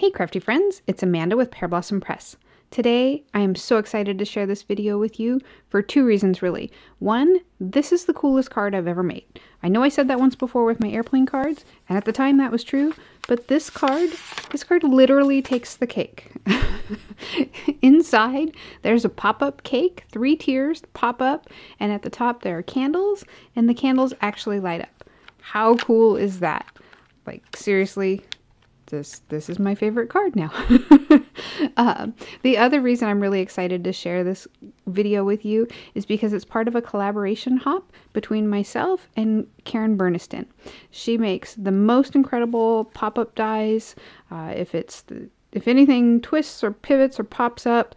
Hey crafty friends, it's Amanda with Pear Blossom Press. Today, I am so excited to share this video with you for two reasons really. One, this is the coolest card I've ever made. I know I said that once before with my airplane cards, and at the time that was true, but this card, this card literally takes the cake. Inside, there's a pop-up cake, three tiers pop up, and at the top there are candles, and the candles actually light up. How cool is that? Like seriously, this this is my favorite card now. uh, the other reason I'm really excited to share this video with you is because it's part of a collaboration hop between myself and Karen Burniston. She makes the most incredible pop-up dies. Uh, if it's the, if anything twists or pivots or pops up,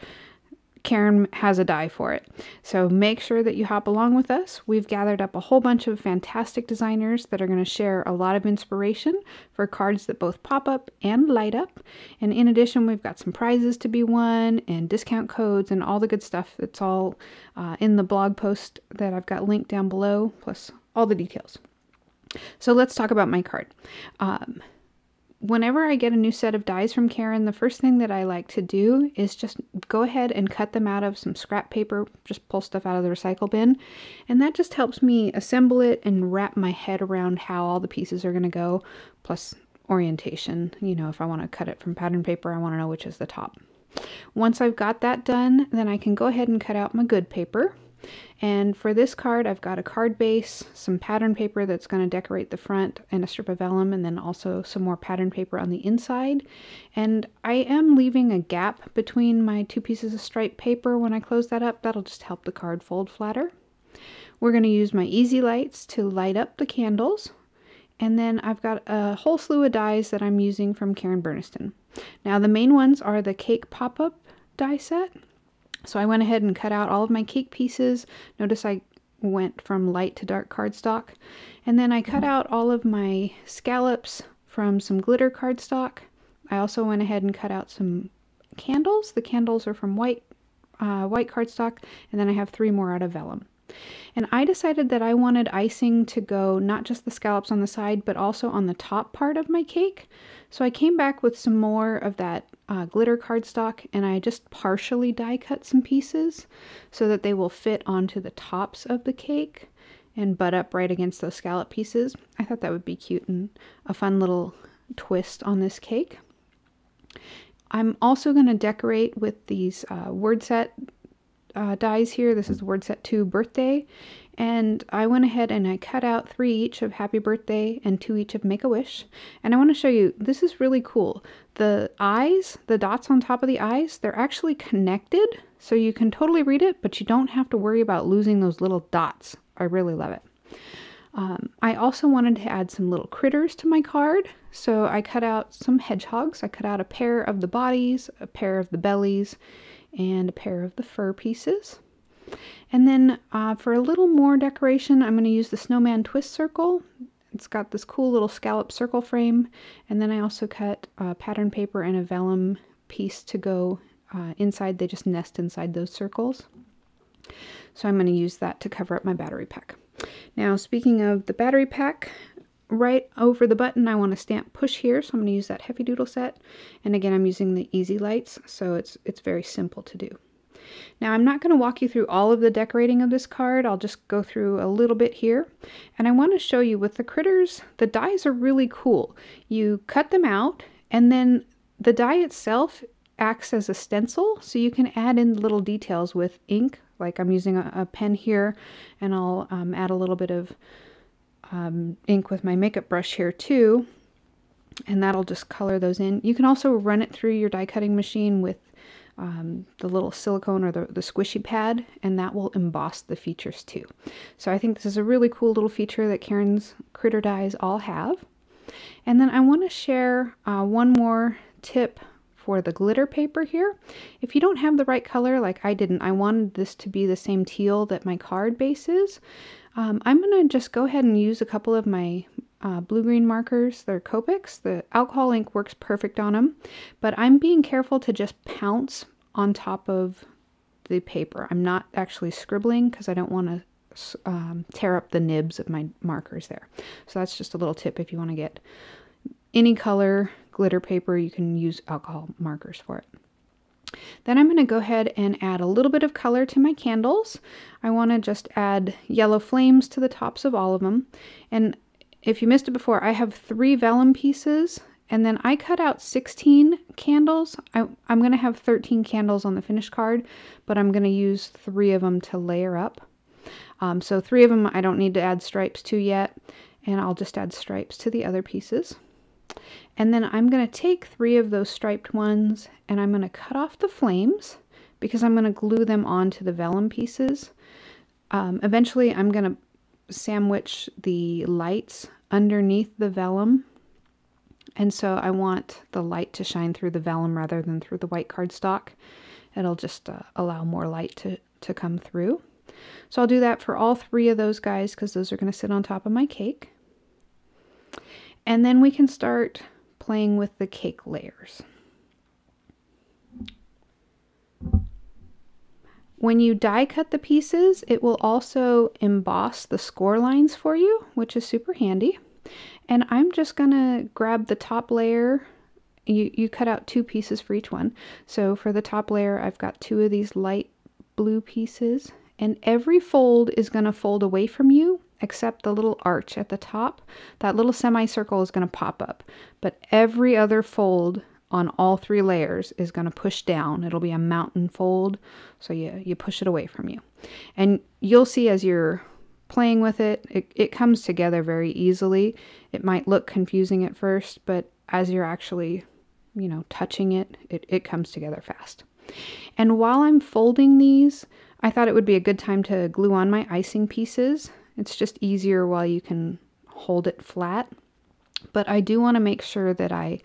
Karen has a die for it. So make sure that you hop along with us. We've gathered up a whole bunch of fantastic designers that are going to share a lot of inspiration for cards that both pop up and light up. And in addition, we've got some prizes to be won and discount codes and all the good stuff that's all uh, in the blog post that I've got linked down below, plus all the details. So let's talk about my card. Um, whenever I get a new set of dies from Karen, the first thing that I like to do is just go ahead and cut them out of some scrap paper, just pull stuff out of the recycle bin. And that just helps me assemble it and wrap my head around how all the pieces are going to go, plus orientation. You know, if I want to cut it from pattern paper, I want to know which is the top. Once I've got that done, then I can go ahead and cut out my good paper. And for this card, I've got a card base, some pattern paper that's going to decorate the front, and a strip of vellum, and then also some more pattern paper on the inside. And I am leaving a gap between my two pieces of striped paper when I close that up. That'll just help the card fold flatter. We're going to use my EZ-Lights to light up the candles. And then I've got a whole slew of dies that I'm using from Karen Burniston. Now the main ones are the cake pop-up die set. So I went ahead and cut out all of my cake pieces. Notice I went from light to dark cardstock. And then I cut out all of my scallops from some glitter cardstock. I also went ahead and cut out some candles. The candles are from white, uh, white cardstock, and then I have three more out of vellum. And I decided that I wanted icing to go not just the scallops on the side, but also on the top part of my cake. So I came back with some more of that uh, glitter cardstock and I just partially die cut some pieces so that they will fit onto the tops of the cake and butt up right against those scallop pieces. I thought that would be cute and a fun little twist on this cake. I'm also going to decorate with these uh, word set uh, dies here. This is word set 2 birthday. And I went ahead and I cut out three each of happy birthday and two each of make a wish. And I want to show you, this is really cool. The eyes, the dots on top of the eyes, they're actually connected. So you can totally read it, but you don't have to worry about losing those little dots. I really love it. Um, I also wanted to add some little critters to my card, so I cut out some hedgehogs. I cut out a pair of the bodies, a pair of the bellies, and a pair of the fur pieces. And then uh, for a little more decoration, I'm going to use the Snowman Twist Circle. It's got this cool little scallop circle frame. And then I also cut uh, pattern paper and a vellum piece to go uh, inside. They just nest inside those circles. So I'm going to use that to cover up my battery pack. Now, speaking of the battery pack, right over the button I want to stamp push here so I'm going to use that heavy doodle set and again I'm using the EZ-Lights so it's it's very simple to do. Now I'm not going to walk you through all of the decorating of this card, I'll just go through a little bit here. And I want to show you with the critters, the dies are really cool. You cut them out and then the die itself acts as a stencil so you can add in little details with ink like I'm using a, a pen here and I'll um, add a little bit of um, ink with my makeup brush here too and that'll just color those in. You can also run it through your die cutting machine with um, the little silicone or the, the squishy pad and that will emboss the features too. So I think this is a really cool little feature that Karen's Critter Dies all have. And then I want to share uh, one more tip for the glitter paper here. If you don't have the right color like I didn't, I wanted this to be the same teal that my card base is. Um, I'm going to just go ahead and use a couple of my uh, blue-green markers. They're Copics. The alcohol ink works perfect on them, but I'm being careful to just pounce on top of the paper. I'm not actually scribbling because I don't want to um, tear up the nibs of my markers there. So that's just a little tip if you want to get any color glitter paper, you can use alcohol markers for it. Then I'm going to go ahead and add a little bit of color to my candles. I want to just add yellow flames to the tops of all of them. And if you missed it before, I have three vellum pieces and then I cut out 16 candles. I, am going to have 13 candles on the finished card, but I'm going to use three of them to layer up. Um, so three of them I don't need to add stripes to yet, and I'll just add stripes to the other pieces. And then I'm going to take three of those striped ones and I'm going to cut off the flames because I'm going to glue them onto the vellum pieces. Um, eventually I'm going to sandwich the lights underneath the vellum. And so I want the light to shine through the vellum rather than through the white cardstock. It'll just uh, allow more light to, to come through. So I'll do that for all three of those guys because those are going to sit on top of my cake. And then we can start playing with the cake layers. When you die cut the pieces, it will also emboss the score lines for you, which is super handy. And I'm just gonna grab the top layer. You, you cut out two pieces for each one. So for the top layer, I've got two of these light blue pieces and every fold is gonna fold away from you except the little arch at the top. That little semicircle is to pop up, but every other fold on all three layers is going to push down. It'll be a mountain fold, so you, you push it away from you. And you'll see as you're playing with it, it, it comes together very easily. It might look confusing at first, but as you're actually, you know, touching it, it, it comes together fast. And while I'm folding these, I thought it would be a good time to glue on my icing pieces. It's just easier while you can hold it flat. But I do want to make sure that I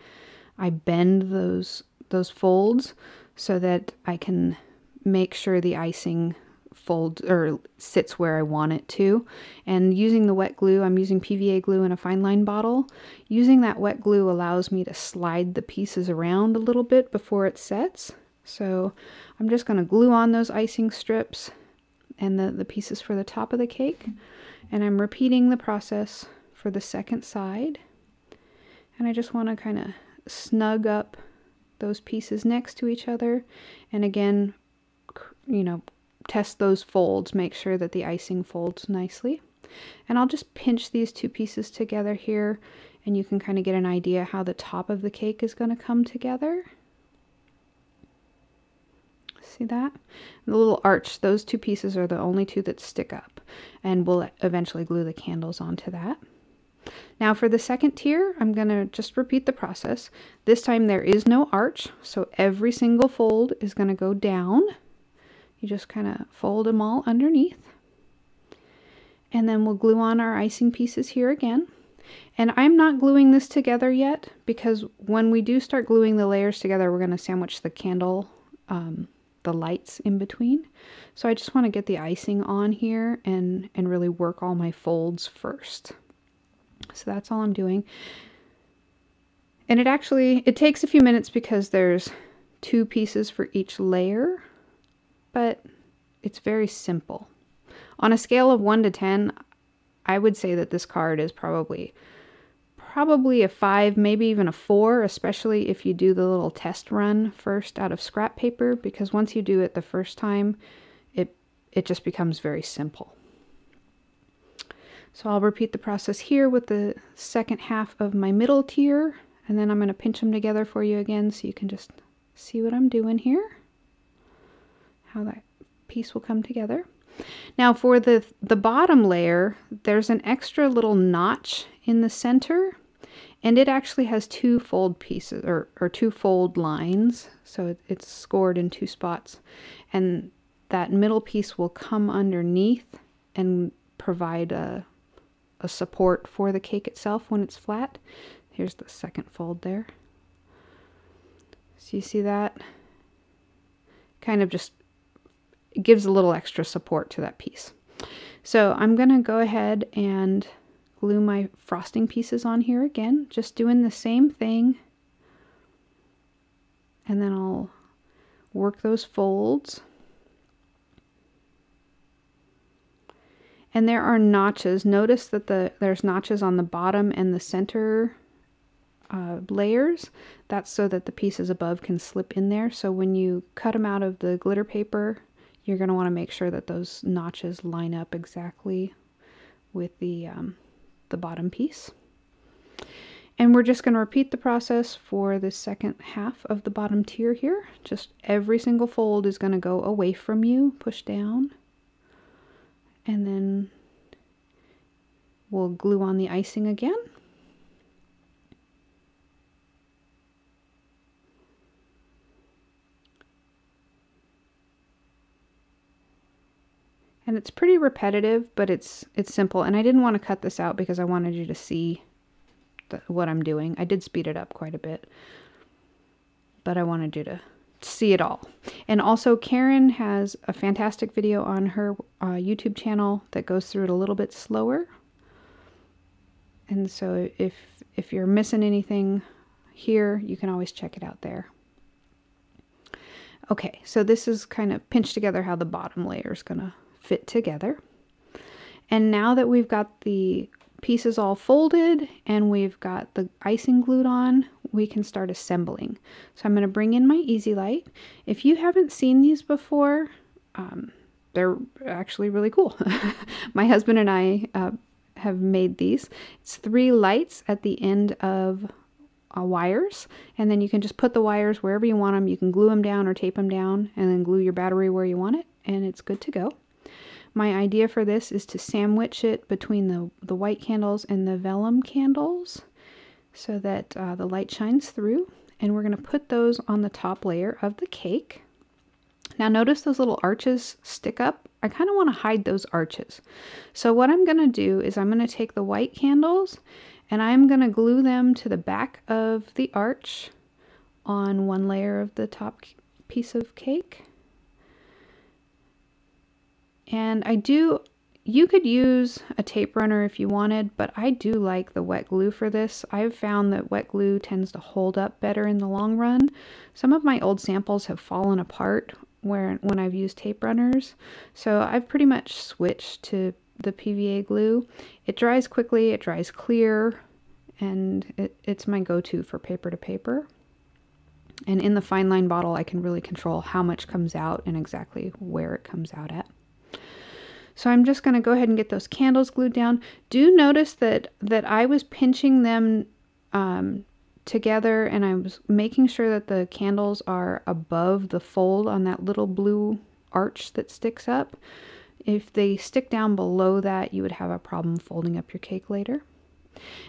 I bend those those folds so that I can make sure the icing folds or sits where I want it to. And using the wet glue, I'm using PVA glue in a fine line bottle. Using that wet glue allows me to slide the pieces around a little bit before it sets. So I'm just going to glue on those icing strips and the, the pieces for the top of the cake. And I'm repeating the process for the second side. And I just want to kind of snug up those pieces next to each other. And again, you know, test those folds, make sure that the icing folds nicely. And I'll just pinch these two pieces together here and you can kind of get an idea how the top of the cake is going to come together. See that? The little arch, those two pieces are the only two that stick up. And we'll eventually glue the candles onto that. Now for the second tier, I'm going to just repeat the process. This time there is no arch, so every single fold is going to go down. You just kind of fold them all underneath. And then we'll glue on our icing pieces here again. And I'm not gluing this together yet because when we do start gluing the layers together, we're going to sandwich the candle um, the lights in between. So I just want to get the icing on here and, and really work all my folds first. So that's all I'm doing. And it actually, it takes a few minutes because there's two pieces for each layer, but it's very simple. On a scale of 1 to 10, I would say that this card is probably probably a five, maybe even a four, especially if you do the little test run first out of scrap paper, because once you do it the first time, it, it just becomes very simple. So I'll repeat the process here with the second half of my middle tier, and then I'm going to pinch them together for you again so you can just see what I'm doing here, how that piece will come together. Now for the, the bottom layer, there's an extra little notch in the center and it actually has two fold pieces or, or two fold lines so it, it's scored in two spots and that middle piece will come underneath and provide a, a support for the cake itself when it's flat here's the second fold there so you see that kind of just gives a little extra support to that piece so I'm gonna go ahead and glue my frosting pieces on here again, just doing the same thing. And then I'll work those folds. And there are notches. Notice that the there's notches on the bottom and the center uh, layers. That's so that the pieces above can slip in there. So when you cut them out of the glitter paper, you're going to want to make sure that those notches line up exactly with the, um, the bottom piece. And we're just going to repeat the process for the second half of the bottom tier here. Just every single fold is going to go away from you, push down, and then we'll glue on the icing again. And it's pretty repetitive, but it's it's simple. And I didn't want to cut this out because I wanted you to see the, what I'm doing. I did speed it up quite a bit, but I wanted you to see it all. And also Karen has a fantastic video on her uh, YouTube channel that goes through it a little bit slower. And so if if you're missing anything here, you can always check it out there. Okay, so this is kind of pinched together how the bottom layer is going to fit together. And now that we've got the pieces all folded and we've got the icing glued on, we can start assembling. So I'm going to bring in my EZ-Light. If you haven't seen these before, um, they're actually really cool. my husband and I uh, have made these. It's three lights at the end of uh, wires and then you can just put the wires wherever you want them. You can glue them down or tape them down and then glue your battery where you want it and it's good to go. My idea for this is to sandwich it between the, the white candles and the vellum candles so that uh, the light shines through. And we're going to put those on the top layer of the cake. Now notice those little arches stick up. I kind of want to hide those arches. So what I'm going to do is I'm going to take the white candles and I'm going to glue them to the back of the arch on one layer of the top piece of cake. And I do, you could use a tape runner if you wanted, but I do like the wet glue for this. I've found that wet glue tends to hold up better in the long run. Some of my old samples have fallen apart where when I've used tape runners. So I've pretty much switched to the PVA glue. It dries quickly, it dries clear, and it, it's my go-to for paper to paper. And in the fine line bottle, I can really control how much comes out and exactly where it comes out at. So I'm just going to go ahead and get those candles glued down. Do notice that, that I was pinching them um, together and I was making sure that the candles are above the fold on that little blue arch that sticks up. If they stick down below that, you would have a problem folding up your cake later.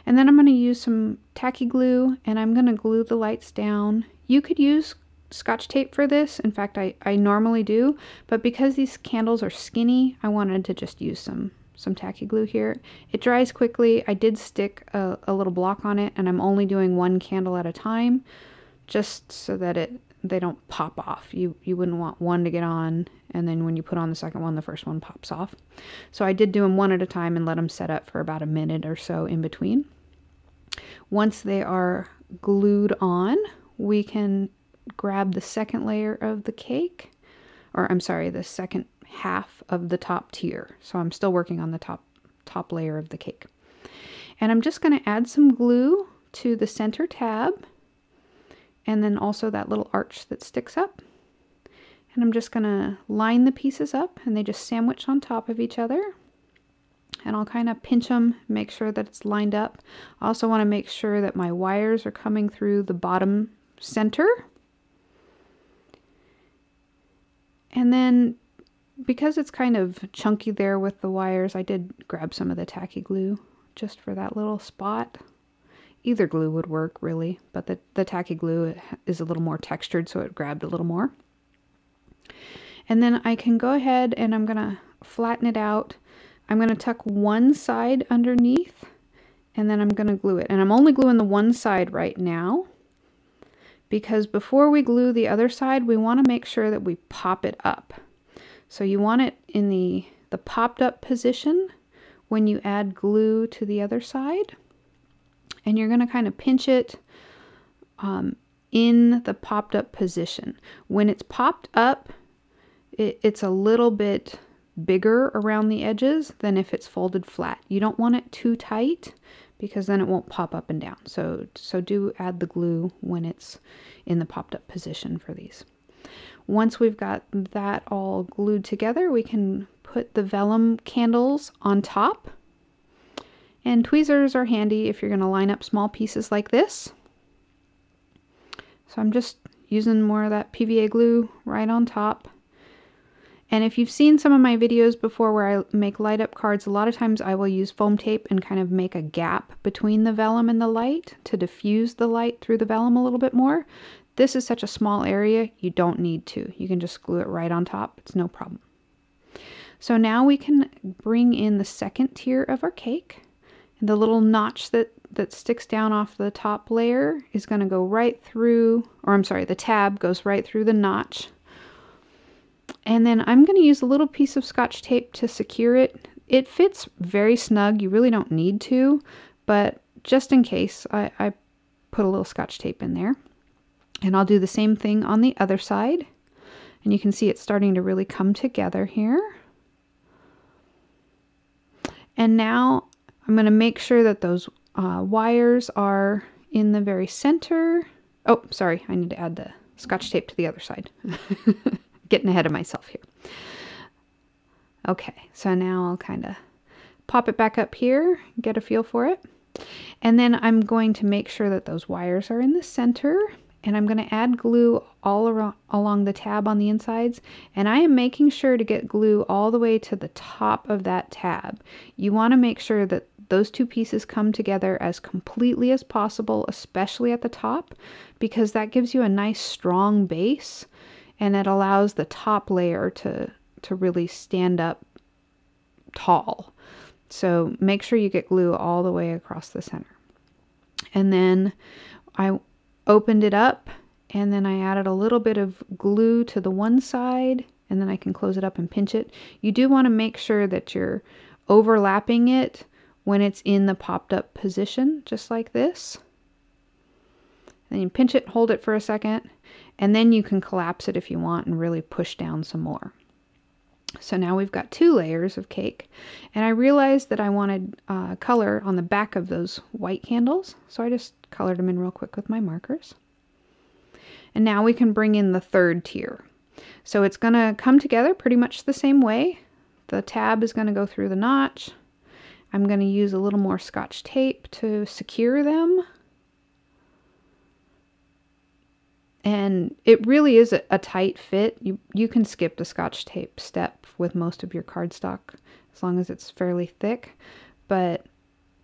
And then I'm going to use some tacky glue and I'm going to glue the lights down. You could use scotch tape for this. In fact, I, I normally do, but because these candles are skinny, I wanted to just use some some tacky glue here. It dries quickly. I did stick a, a little block on it and I'm only doing one candle at a time just so that it they don't pop off. You you wouldn't want one to get on and then when you put on the second one, the first one pops off. So I did do them one at a time and let them set up for about a minute or so in between. Once they are glued on, we can grab the second layer of the cake, or I'm sorry, the second half of the top tier. So I'm still working on the top, top layer of the cake. And I'm just going to add some glue to the center tab and then also that little arch that sticks up. And I'm just going to line the pieces up and they just sandwich on top of each other. And I'll kind of pinch them, make sure that it's lined up. I also want to make sure that my wires are coming through the bottom center And then because it's kind of chunky there with the wires, I did grab some of the tacky glue just for that little spot. Either glue would work really, but the, the tacky glue is a little more textured so it grabbed a little more. And then I can go ahead and I'm to flatten it out. I'm to tuck one side underneath and then I'm to glue it. And I'm only gluing the one side right now because before we glue the other side, we want to make sure that we pop it up. So you want it in the, the popped up position when you add glue to the other side. And you're going to kind of pinch it um, in the popped up position. When it's popped up, it, it's a little bit bigger around the edges than if it's folded flat. You don't want it too tight because then it won't pop up and down. So, so do add the glue when it's in the popped up position for these. Once we've got that all glued together, we can put the vellum candles on top. And tweezers are handy if you're going to line up small pieces like this. So I'm just using more of that PVA glue right on top. And if you've seen some of my videos before where I make light up cards, a lot of times I will use foam tape and kind of make a gap between the vellum and the light to diffuse the light through the vellum a little bit more. This is such a small area, you don't need to. You can just glue it right on top, it's no problem. So now we can bring in the second tier of our cake. And the little notch that, that sticks down off the top layer is going to go right through, or I'm sorry, the tab goes right through the notch and then I'm going to use a little piece of scotch tape to secure it. It fits very snug. You really don't need to, but just in case, I, I put a little scotch tape in there. And I'll do the same thing on the other side. And you can see it's starting to really come together here. And now I'm going to make sure that those uh, wires are in the very center. Oh, sorry, I need to add the scotch tape to the other side. getting ahead of myself here. Okay, so now I'll kind of pop it back up here, get a feel for it. And then I'm going to make sure that those wires are in the center and I'm going to add glue all around, along the tab on the insides and I am making sure to get glue all the way to the top of that tab. You want to make sure that those two pieces come together as completely as possible, especially at the top, because that gives you a nice strong base and it allows the top layer to to really stand up tall. So make sure you get glue all the way across the center. And then I opened it up and then I added a little bit of glue to the one side and then I can close it up and pinch it. You do want to make sure that you're overlapping it when it's in the popped up position, just like this. Then you pinch it, hold it for a second, and then you can collapse it if you want and really push down some more. So now we've got two layers of cake. And I realized that I wanted uh, color on the back of those white candles. So I just colored them in real quick with my markers. And now we can bring in the third tier. So it's going to come together pretty much the same way. The tab is going to go through the notch. I'm going to use a little more scotch tape to secure them. And it really is a, a, tight fit. You you can skip the scotch tape step with most of your cardstock as long as it's fairly thick, but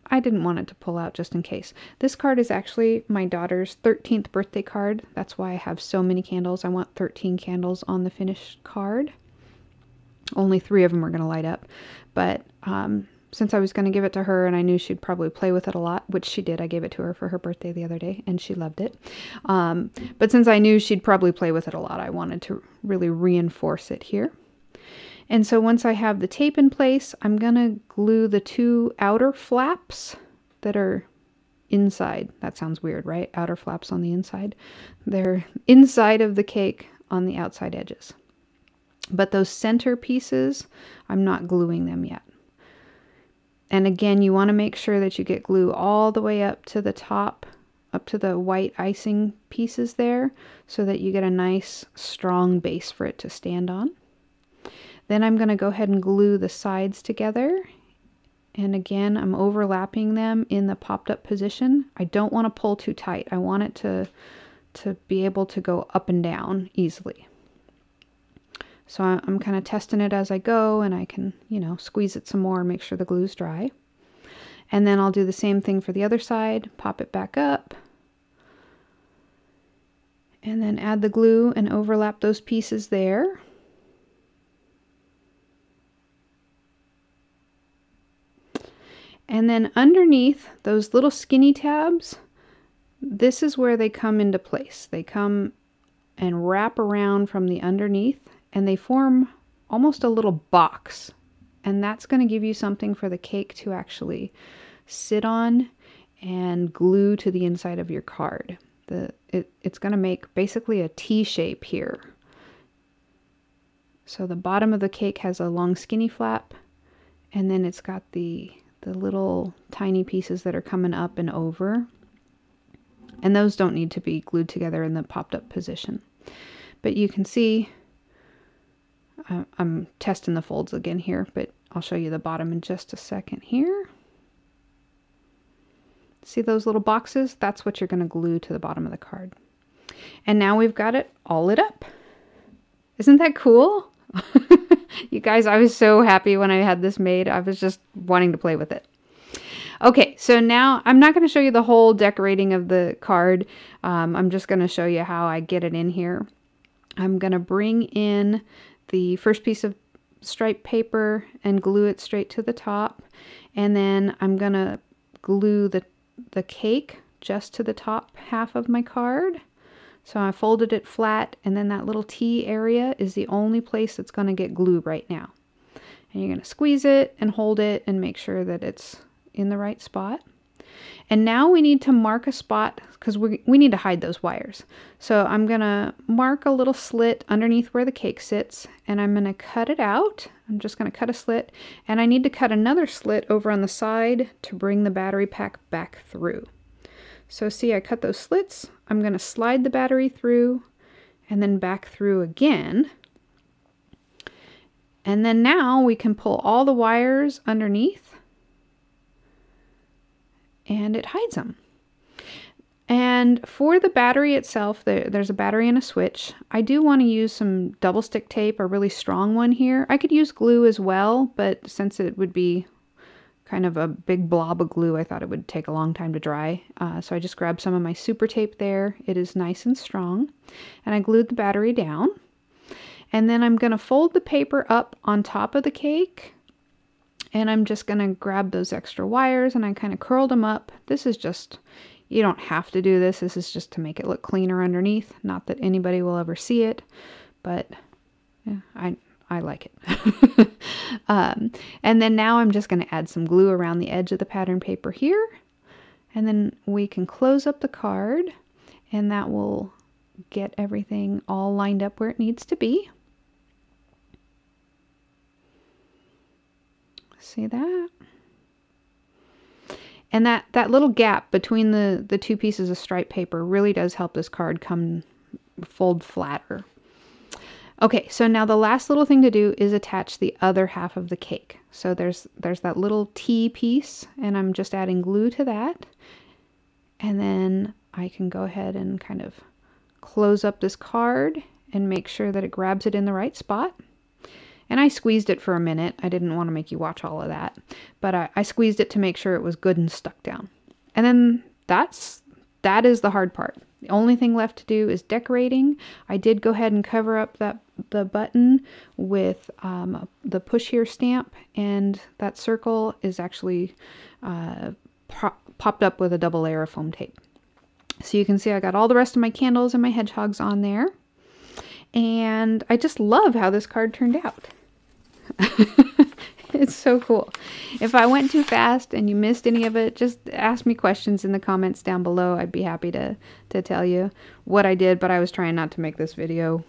I didn't want it to pull out just in case. This card is actually my daughter's 13th birthday card. That's why I have so many candles. I want 13 candles on the finished card. Only three of them are going to light up, but um, since I was going to give it to her and I knew she'd probably play with it a lot, which she did. I gave it to her for her birthday the other day and she loved it. Um, but since I knew she'd probably play with it a lot, I wanted to really reinforce it here. And so once I have the tape in place, I'm going to glue the two outer flaps that are inside. That sounds weird, right? Outer flaps on the inside. They're inside of the cake on the outside edges. But those center pieces, I'm not gluing them yet. And again, you want to make sure that you get glue all the way up to the top, up to the white icing pieces there, so that you get a nice strong base for it to stand on. Then I'm going to go ahead and glue the sides together. And again, I'm overlapping them in the popped up position. I don't want to pull too tight. I want it to, to be able to go up and down easily. So I'm kind of testing it as I go and I can, you know, squeeze it some more, make sure the glue's dry. And then I'll do the same thing for the other side, pop it back up. And then add the glue and overlap those pieces there. And then underneath those little skinny tabs, this is where they come into place. They come and wrap around from the underneath and they form almost a little box. And that's going to give you something for the cake to actually sit on and glue to the inside of your card. The, it, it's going to make basically a T shape here. So the bottom of the cake has a long skinny flap and then it's got the, the little tiny pieces that are coming up and over. And those don't need to be glued together in the popped up position. But you can see, I'm testing the folds again here, but I'll show you the bottom in just a second here. See those little boxes? That's what you're going to glue to the bottom of the card. And now we've got it all lit up. Isn't that cool? you guys, I was so happy when I had this made. I was just wanting to play with it. Okay, so now I'm not going to show you the whole decorating of the card. Um, I'm just going to show you how I get it in here. I'm going to bring in the first piece of striped paper and glue it straight to the top. And then I'm going to glue the, the cake just to the top half of my card. So I folded it flat and then that little T area is the only place that's going to get glue right now. And you're going to squeeze it and hold it and make sure that it's in the right spot. And now we need to mark a spot because we, we need to hide those wires. So I'm going to mark a little slit underneath where the cake sits and I'm going to cut it out. I'm just going to cut a slit and I need to cut another slit over on the side to bring the battery pack back through. So see, I cut those slits. I'm going to slide the battery through and then back through again. And then now we can pull all the wires underneath and it hides them. And for the battery itself, there, there's a battery and a switch. I do want to use some double stick tape, a really strong one here. I could use glue as well, but since it would be kind of a big blob of glue. I thought it would take a long time to dry. Uh, so I just grabbed some of my super tape there. It is nice and strong. And I glued the battery down. And then I'm going to fold the paper up on top of the cake. And I'm just to grab those extra wires and I kind of curled them up. This is just, you don't have to do this. This is just to make it look cleaner underneath. Not that anybody will ever see it, but yeah, I, I like it. um, and then now I'm just to add some glue around the edge of the pattern paper here. And then we can close up the card and that will get everything all lined up where it needs to be. See that? And that, that little gap between the, the two pieces of striped paper really does help this card come fold flatter. Okay, so now the last little thing to do is attach the other half of the cake. So there's there's that little T piece and I'm just adding glue to that. And then I can go ahead and kind of close up this card and make sure that it grabs it in the right spot. And I squeezed it for a minute. I didn't want to make you watch all of that, but I, I squeezed it to make sure it was good and stuck down. And then that's that is the hard part. The only thing left to do is decorating. I did go ahead and cover up that the button with um, the push here stamp and that circle is actually uh, popped up with a double layer of foam tape. So you can see I got all the rest of my candles and my hedgehogs on there. And I just love how this card turned out. it's so cool. If I went too fast and you missed any of it, just ask me questions in the comments down below. I'd be happy to, to tell you what I did, but I was trying not to make this video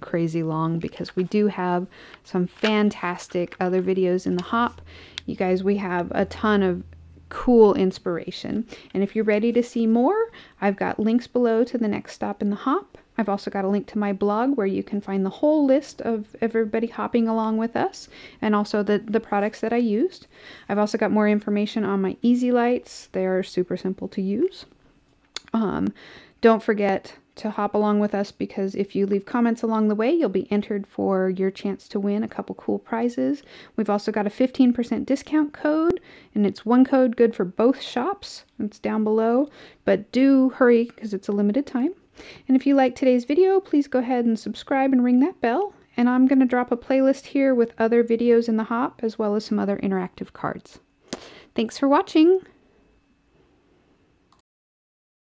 crazy long because we do have some fantastic other videos in the hop. You guys, we have a ton of cool inspiration. And if you're ready to see more, I've got links below to the next stop in the hop. I've also got a link to my blog where you can find the whole list of everybody hopping along with us and also the, the products that I used. I've also got more information on my EZ-Lights. They are super simple to use. Um, don't forget to hop along with us because if you leave comments along the way, you'll be entered for your chance to win a couple cool prizes. We've also got a 15% discount code, and it's one code good for both shops. It's down below, but do hurry because it's a limited time. And if you like today's video, please go ahead and subscribe and ring that bell. And I'm going to drop a playlist here with other videos in the hop as well as some other interactive cards. Thanks for watching!